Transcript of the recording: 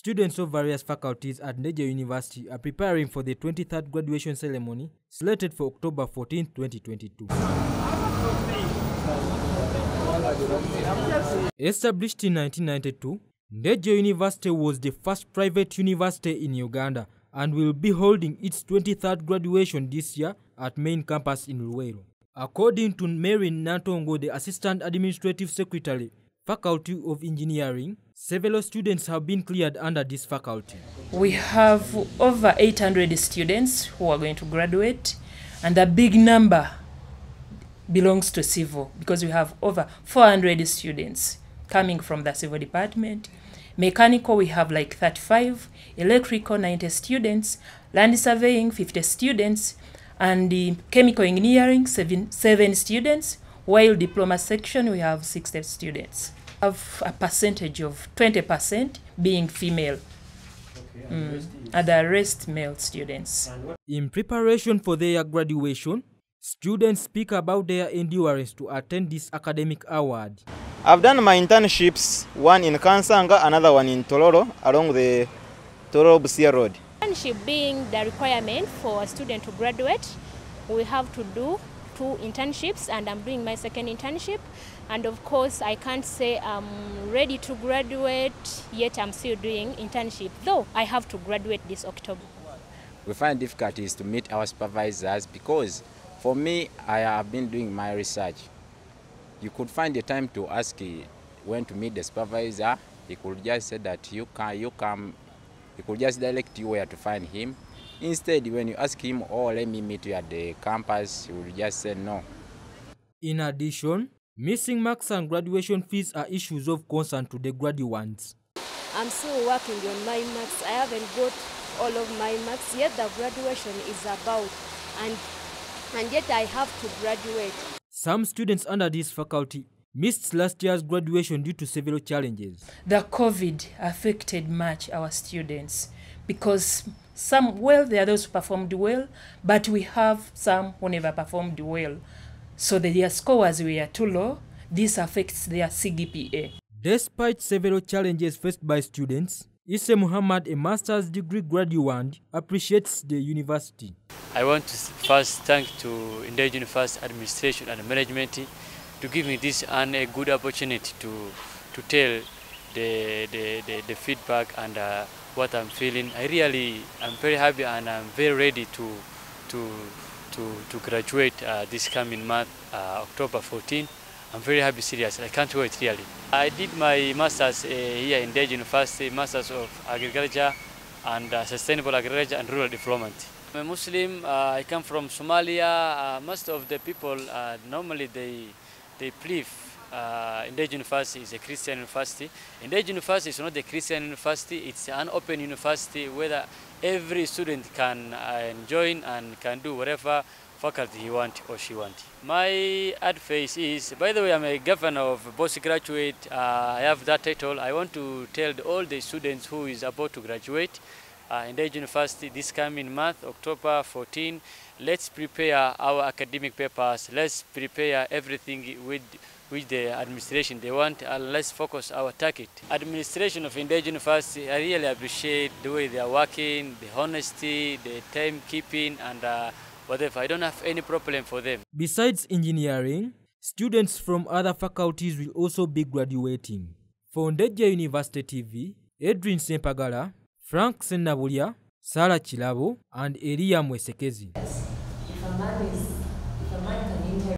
Students of various faculties at Ndejje University are preparing for the 23rd graduation ceremony slated for October 14, 2022. Established in 1992, Ndejje University was the first private university in Uganda and will be holding its 23rd graduation this year at main campus in Luweero. According to Mary Natongo, the Assistant Administrative Secretary, Faculty of Engineering, several students have been cleared under this faculty. We have over 800 students who are going to graduate, and a big number belongs to civil because we have over 400 students coming from the civil department. Mechanical, we have like 35, electrical, 90 students, land surveying, 50 students, and the chemical engineering, seven, seven students, while diploma section, we have 60 students. Have a percentage of 20% being female, mm, and the rest male students. In preparation for their graduation, students speak about their endurance to attend this academic award. I've done my internships, one in Kansanga, another one in Tororo, along the Tororo Busia Road. Internship being the requirement for a student to graduate, we have to do two internships and I'm doing my second internship. And of course, I can't say I'm ready to graduate, yet I'm still doing internship, though I have to graduate this October. We find difficulties to meet our supervisors because for me, I have been doing my research. You could find the time to ask when to meet the supervisor. He could just say that you can, you come. He could just direct you where to find him. Instead, when you ask him, "Oh, let me meet you at the campus," he will just say no. In addition, missing marks and graduation fees are issues of concern to the graduates. I'm still working on my marks. I haven't got all of my marks yet. The graduation is about, and and yet I have to graduate. Some students under this faculty missed last year's graduation due to several challenges. The COVID affected much our students because some, well, there are those who performed well, but we have some who never performed well. So their scores were too low. This affects their CGPA. Despite several challenges faced by students, Isse Muhammad, a master's degree graduate, appreciates the university. I want to first thank to Ndejje University administration and management to give me this and a good opportunity to to tell the the, the, the feedback and uh, what I'm feeling. I really I'm very happy and I'm very ready to to to to graduate uh, this coming month, uh, October 14. I'm very happy, serious. I can't wait, really. I did my master's uh, here in Ndejje University, Masters of Agriculture and uh, Sustainable Agriculture and Rural Development. I'm a Muslim. Uh, I come from Somalia. Uh, most of the people normally they they believe uh, Indege University is a Christian university. Indege University is not a Christian university. It's an open university where every student can uh, join and can do whatever faculty he want or she want. My advice is, by the way, I'm a governor of postgraduate. Uh, I have that title. I want to tell all the students who is about to graduate uh, in Ndejje University this coming month, October 14. Let's prepare our academic papers. Let's prepare everything with which the administration they want and let's focus our target. Administration of Ndejje University, I really appreciate the way they are working, the honesty, the timekeeping and uh, whatever. I don't have any problem for them. Besides engineering, students from other faculties will also be graduating. For Ndejje University TV, Edwin Sempagala, Frank Senabulia, Sarah Chilabo, and Elia Mwesekezi.